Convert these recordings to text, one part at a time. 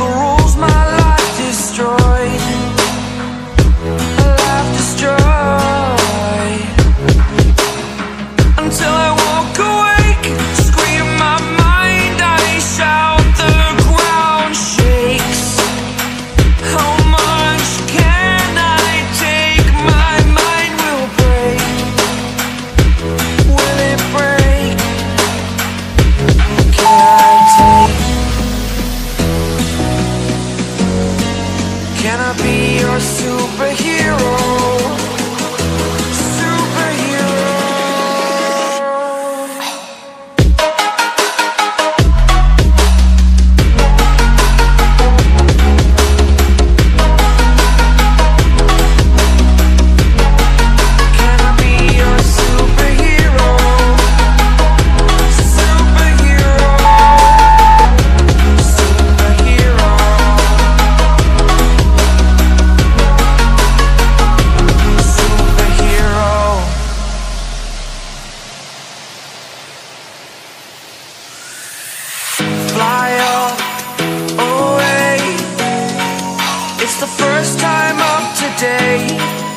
The rules. First time today. Today.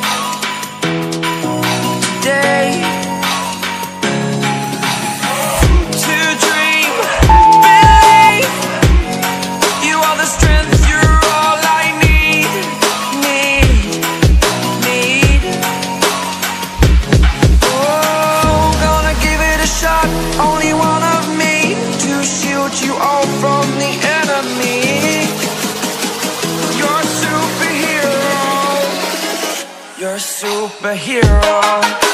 Superhero.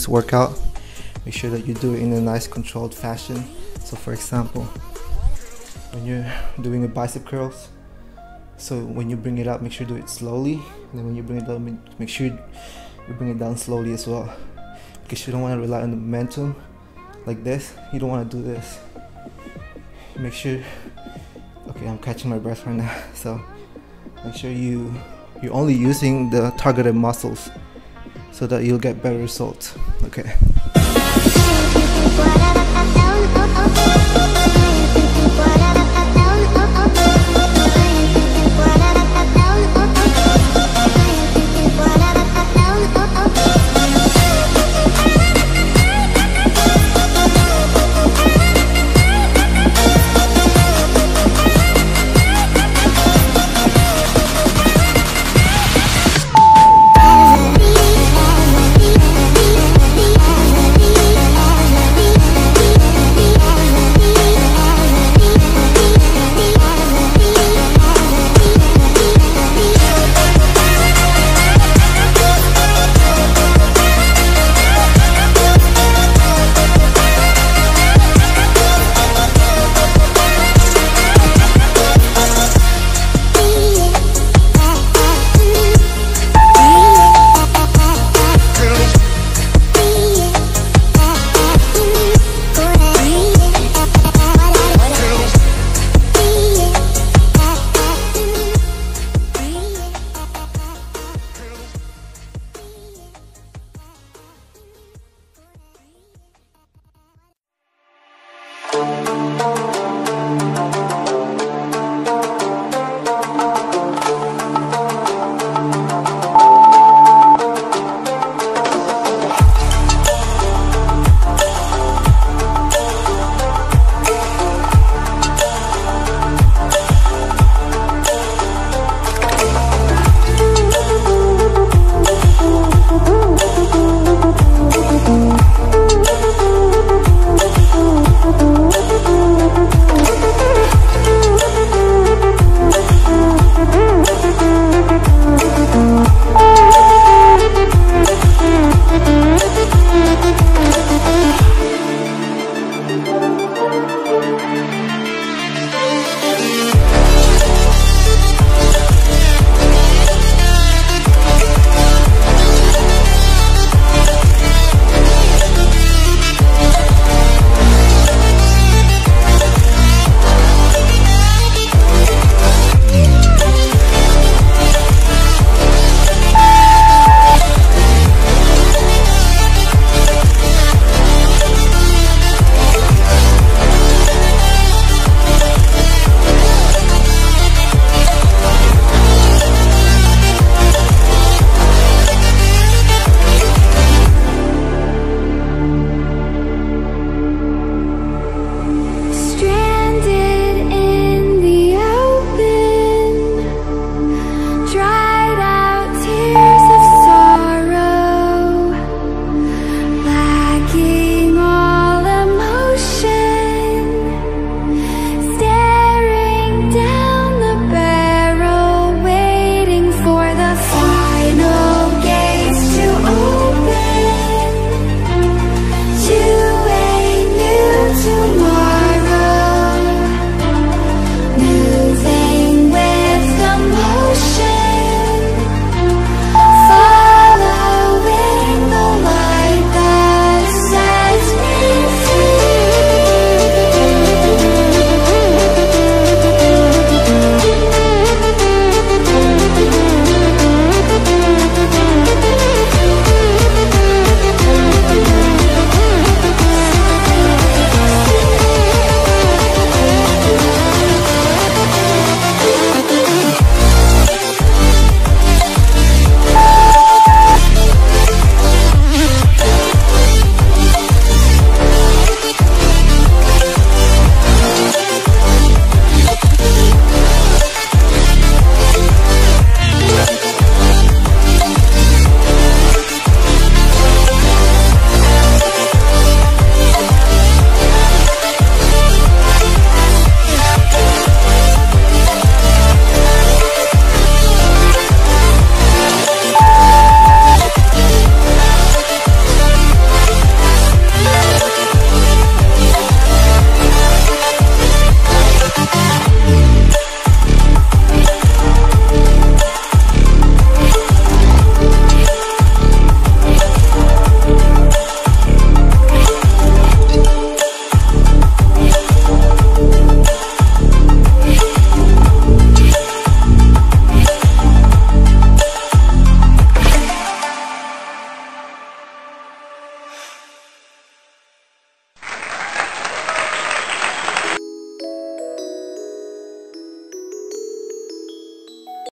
This workout, make sure that you do it in a nice controlled fashion. So for example, when you're doing the bicep curls, so when you bring it up, make sure you do it slowly. And then when you bring it down, make- sure you bring it down slowly as well. Because you don't want to rely on the momentum like this. You don't want to do this. Make sure, Okay, I'm catching my breath right now. So make sure you you're only using the targeted muscles so that you'll get better results. Okay.